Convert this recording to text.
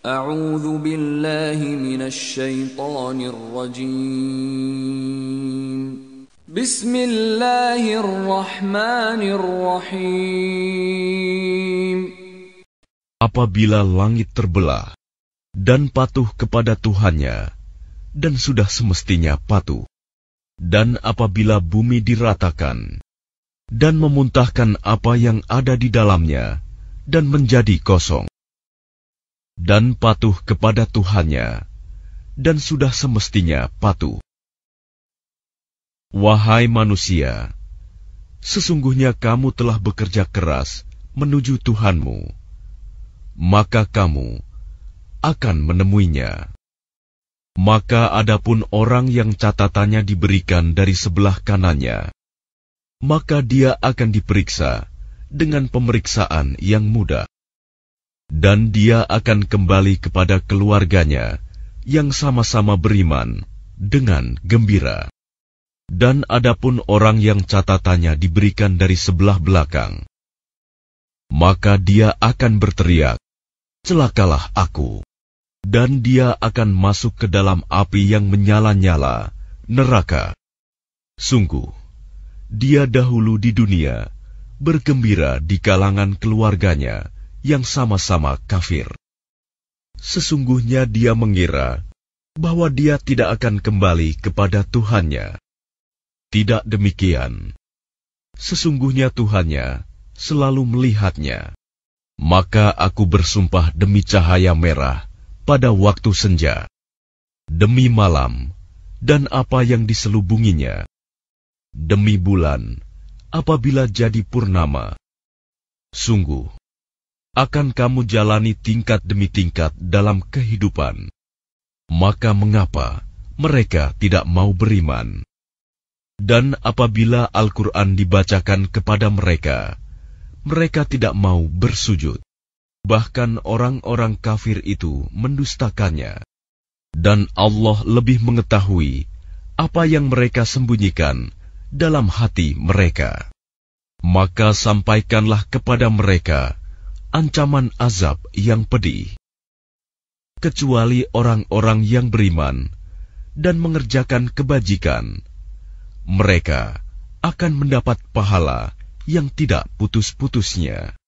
A'udzu billahi minasyaitonir rajim. Bismillahirrahmanirrahim. Apabila langit terbelah dan patuh kepada Tuhannya dan sudah semestinya patuh. Dan apabila bumi diratakan dan memuntahkan apa yang ada di dalamnya dan menjadi kosong dan patuh kepada Tuhannya, dan sudah semestinya patuh. Wahai manusia, sesungguhnya kamu telah bekerja keras menuju Tuhanmu, maka kamu akan menemuinya. Maka adapun orang yang catatannya diberikan dari sebelah kanannya, maka dia akan diperiksa dengan pemeriksaan yang mudah. Dan dia akan kembali kepada keluarganya yang sama-sama beriman dengan gembira. Dan adapun orang yang catatannya diberikan dari sebelah belakang, maka dia akan berteriak, "Celakalah aku!" Dan dia akan masuk ke dalam api yang menyala-nyala, neraka. Sungguh, dia dahulu di dunia bergembira di kalangan keluarganya yang sama-sama kafir. Sesungguhnya dia mengira bahwa dia tidak akan kembali kepada Tuhannya. Tidak demikian. Sesungguhnya Tuhannya selalu melihatnya. Maka aku bersumpah demi cahaya merah pada waktu senja, demi malam, dan apa yang diselubunginya, demi bulan, apabila jadi purnama. Sungguh, akan kamu jalani tingkat demi tingkat dalam kehidupan. Maka mengapa mereka tidak mau beriman? Dan apabila Al-Quran dibacakan kepada mereka, mereka tidak mau bersujud. Bahkan orang-orang kafir itu mendustakannya. Dan Allah lebih mengetahui apa yang mereka sembunyikan dalam hati mereka. Maka sampaikanlah kepada mereka ancaman azab yang pedih. Kecuali orang-orang yang beriman dan mengerjakan kebajikan, mereka akan mendapat pahala yang tidak putus-putusnya.